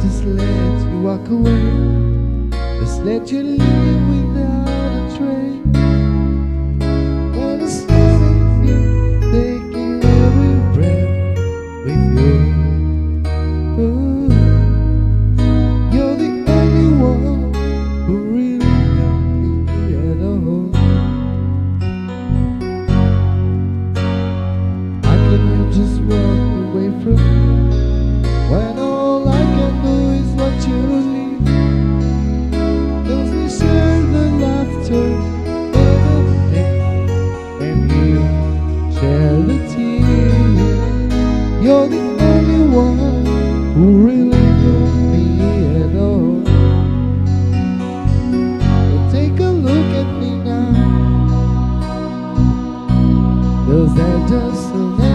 just let you walk away. Just let you leave without a trace. When taking every breath with you. You're the only one who really me at all. I can just walk. Those that just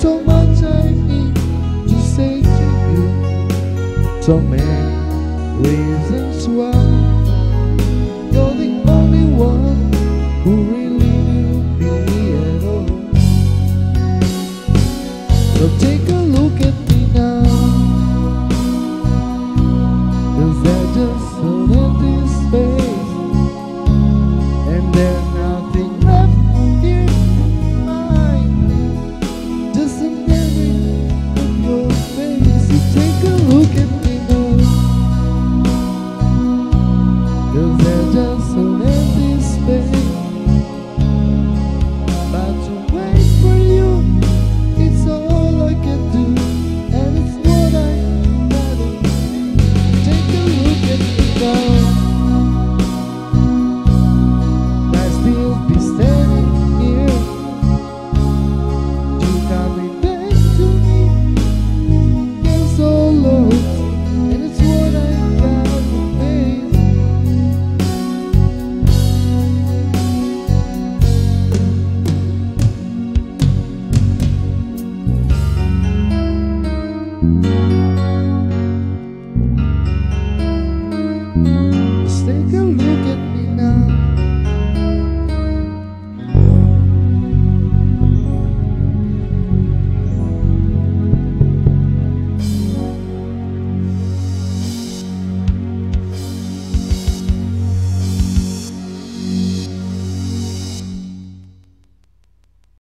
so much I need to say to you. So many reasons why You're the only one who really knew me at all So take a look at